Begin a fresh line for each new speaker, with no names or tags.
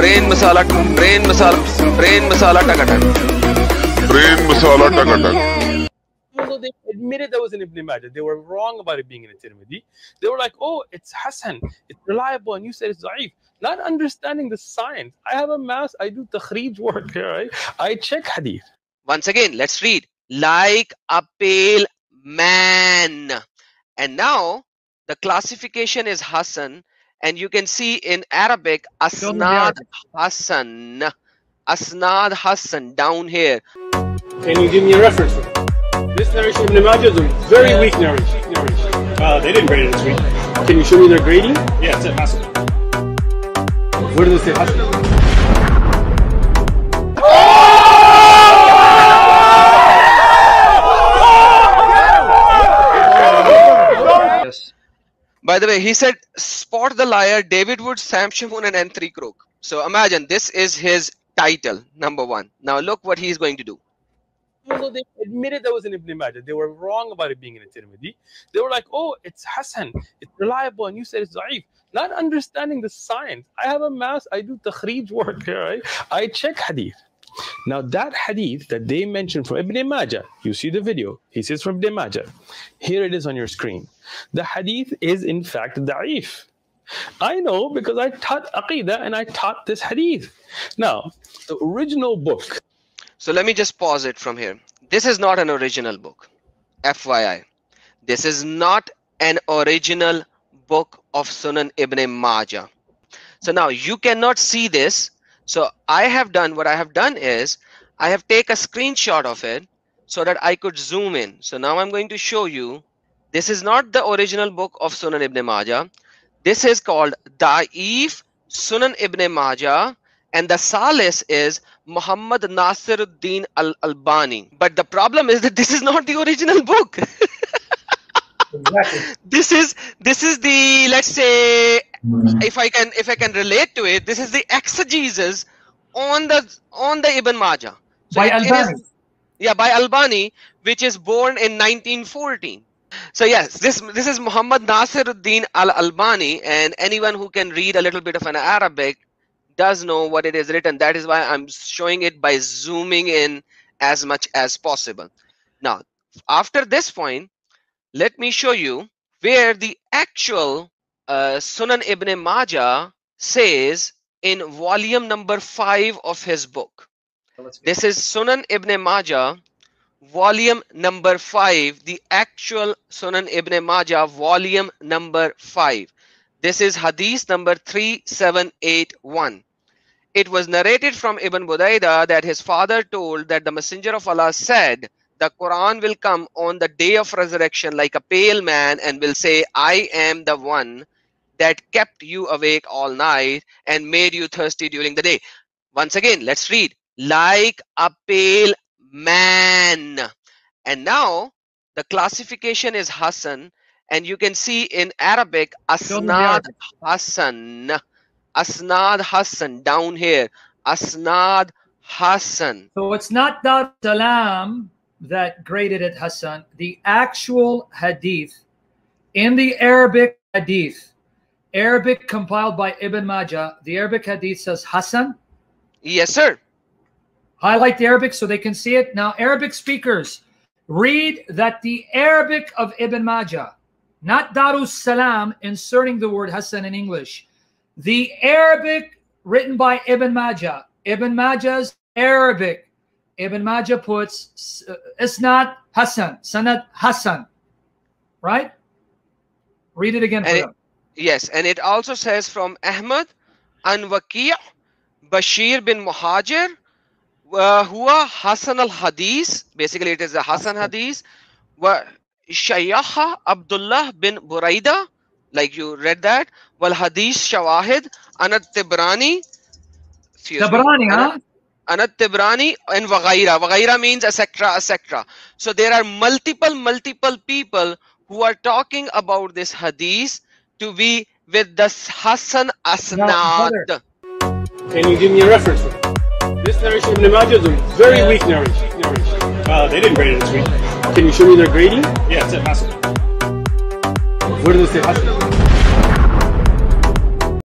brain masala, brain masala, brain masala takatak.
Brain masala takatak.
although they admitted that was in Ibn Majah, they were wrong about it being in a Tirmidhi. They were like, oh, it's Hassan, it's reliable, and you said it's Da'if. Not understanding the science. I have a mass, I do takhrij work, right? I check hadith.
Once again, let's read. Like a pale man. And now the classification is Hassan, and you can see in Arabic Asnad Hassan. Asnad Hassan down here.
Can you give me a reference? This narration Ibn Majah is a very weak narration.
Uh, they didn't grade it this week.
Can you show me their grading?
Yeah, it's at Hassan.
Where does it say Hassan?
By the way, he said, Spot the liar, David Wood, Sam Shamoon, and N3 Crook. So imagine this is his title, number one. Now look what he's going to do.
although they admitted that was in Ibn Majah, they were wrong about it being in a Tirmidhi. They were like, oh, it's Hassan, it's reliable, and you said it's Da'if. Not understanding the science. I have a mass, I do takhrij work, right? I check hadith. Now, that hadith that they mentioned from Ibn Majah, you see the video, he says from Ibn Majah. Here it is on your screen. The hadith is, in fact, da'if. I know because I taught Aqidah and I taught this hadith. Now, the original book
So let me just pause it from here. This is not an original book. FYI. This is not an original book of Sunan Ibn Majah. So now you cannot see this. So I have done what I have done is I have take a screenshot of it so that I could zoom in. So now I'm going to show you. This is not the original book of Sunan Ibn Majah. This is called Da'if Sunan Ibn Majah and the Salis is Muhammad Nasiruddin Al Albani. But the problem is that this is not the original book.
Exactly.
this is this is the let's say Mm. if I can if I can relate to it, this is the exegesis on the on the Ibn Majah. So
By
it- it is- yeah, by Albani, which is born in 1914. So yes, this this is Muhammad Nasiruddin Al Albani, and anyone who can read a little bit of an Arabic does know what it is written. That is why I'm showing it by zooming in as much as possible. Now, after this point, let me show you where the actual uh, Sunan Ibn Majah says in volume number five of his book. This is Sunan Ibn Majah, volume number 5, the actual Sunan Ibn Majah, volume number 5. This is Hadith number 3781. It was narrated from Ibn Buraida that his father told that the Messenger of Allah said, The Quran will come on the day of resurrection like a pale man and will say, I am the one that kept you awake all night and made you thirsty during the day. Once again, let's read like a pale man. And now the classification is Hassan, and you can see in Arabic
Show me the
Asnad. Hassan. Asnad Hassan down here. Asnad Hassan.
So it's not Dar Salam that graded it Hassan. The actual hadith in the Arabic hadith, Arabic compiled by Ibn Majah, the Arabic hadith says Hassan.
Yes, sir.
Highlight the Arabic so they can see it. Now, Arabic speakers, read that the Arabic of Ibn Majah, not Darus Salam, inserting the word Hassan in English. The Arabic written by Ibn Majah, Ibn Majah's Arabic. Ibn Majah puts uh, Isnad Hassan, Sanad Hassan, right? Read it again for
And
them.
Yes, and it also says from Ahmad and Waqi' Bashir bin Muhajir, uh, huwa Hassan al Hadith. Basically, it is the Hassan Hadith. Wa Shaykha Abdullah bin Buraida, like you read that. Wal Hadith Shawahid, Anat Tibrani.
Tabrani, huh?
Anat Tibrani and Vagaira. Vagaira means etc. etc. So there are multiple, multiple people who are talking about this hadith to be with the Hassan Asnad.
brother.
Can you give me a reference? This narration Ibn Majah is a very weak narration.
Uh, they didn't grade it this week.
Can you show me their grading?
Yeah, it's at Hassan.
Where does it say Hassan?